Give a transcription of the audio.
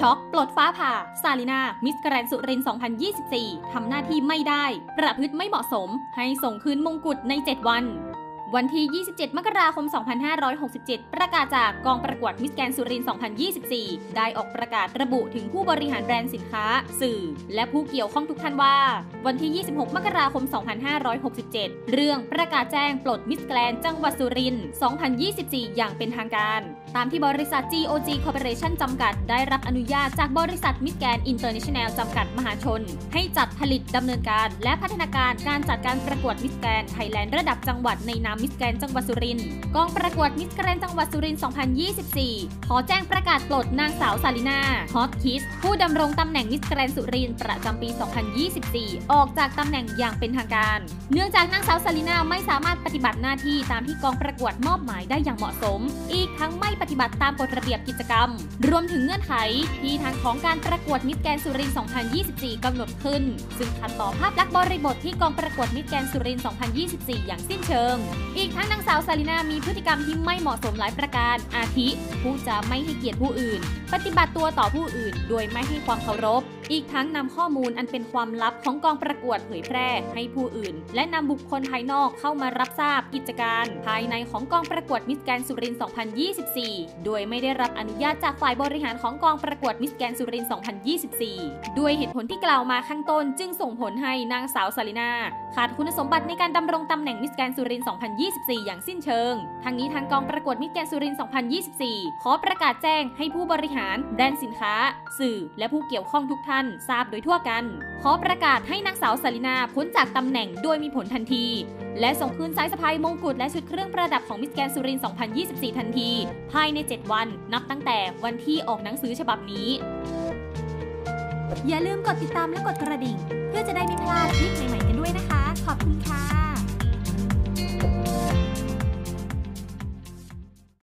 ช็อก ปลดฟ้าผ่า ซาลินา มิสแกรนด์สุรินทร์ 2024 ทำหน้าที่ไม่ได้ ประพฤติไม่เหมาะสม ให้ส่งคืนมงกุฎใน 7 วัน วันที่ 27 มกราคม 2567 ประกาศจากกองประกวดมิสแกรนด์สุรินทร์2024 ได้ออกประกาศระบุถึงผู้บริหารแบรนด์สินค้า สื่อ และผู้เกี่ยวข้องทุกท่านว่า วันที่ 26 มกราคม 2567 เรื่องประกาศแจ้งปลดมิสแกรนด์จังหวัดสุรินทร์2024 อย่างเป็นทางการ ตามที่บริษัท GOG Corporation จำกัด ได้รับอนุญาตจากบริษัทมิสแกรนด์อินเตอร์เนชั่นแนลจำกัดมหาชน ให้จัดผลิตดำเนินการ และพัฒนาการการจัดการประกวดมิสแกรนด์ไทยแลนด์ระดับจังหวัดในนามมิสแกรนด์จังหวัดสุรินทร์กองประกวดมิสแกรนด์จังหวัดสุรินทร์2024 ขอแจ้งประกาศปลดนางสาวซาลิน่าฮอด์จคีสผู้ดำรงตำแหน่งมิสแกรนด์สุรินทร์ประจำปี 2024 ออกจากตำแหน่งอย่างเป็นทางการ เนื่องจากนางสาวซาลินาไม่สามารถปฏิบัติหน้าที่ตามที่กองประกวดมอบหมายได้อย่างเหมาะสม อีกทั้งไม่ปฏิบัติตามกฎระเบียบกิจกรรม รวมถึงเงื่อนไขที่ทางของการประกวดมิสแกรนด์สุรินทร์2024 กำหนดขึ้น ซึ่งขัดต่อภาพลักษณ์บริบทที่กองประกวดมิสแกรนด์สุรินทร์2024 อย่างสิ้นเชิงอีกทั้งนางสาวซาลินามีพฤติกรรมที่ไม่เหมาะสมหลายประการ อาทิ ผู้จะไม่ให้เกียรติผู้อื่น ปฏิบัติตัวต่อผู้อื่น โดยไม่ให้ความเคารพ อีกทั้งนำข้อมูลอันเป็นความลับของกองประกวดเผยแพร่ให้ผู้อื่น และนำบุคคลภายนอกเข้ามารับทราบกิจการ ภายในของกองประกวดมิสแกรนด์สุรินทร์ 2024 โดยไม่ได้รับอนุญาตจากฝ่ายบริหารของกองประกวดมิสแกรนด์สุรินทร์ 2024 ด้วยเหตุผลที่กล่าวมาข้างต้น จึงส่งผลให้นางสาวซาลินาขาดคุณสมบัติในการดำรงตำแหน่งมิสแกรนด์สุรินทร์ 2024 อย่างสิ้นเชิง ทั้งนี้ทางกองประกวดมิสแกรนด์สุรินทร์ 2024 ขอประกาศแจ้งให้ผู้บริหาร แบรนด์สินค้า สื่อ และผู้เกี่ยวข้องทุกท่านทราบโดยทั่วกัน ขอประกาศให้นางสาวสลินาพ้นจากตำแหน่งโดยมีผลทันที และส่งคืนสายสะพายมงกุฎและชุดเครื่องประดับของมิสแกรนสุริน 2024 ทันที ภายใน 7 วัน นับตั้งแต่วันที่ออกหนังสือฉบับนี้ อย่าลืมกดติดตามและกดกระดิ่ง เพื่อจะได้ไม่พลาดคลิปใหม่ๆกันด้วยนะคะ ขอบคุณค่ะ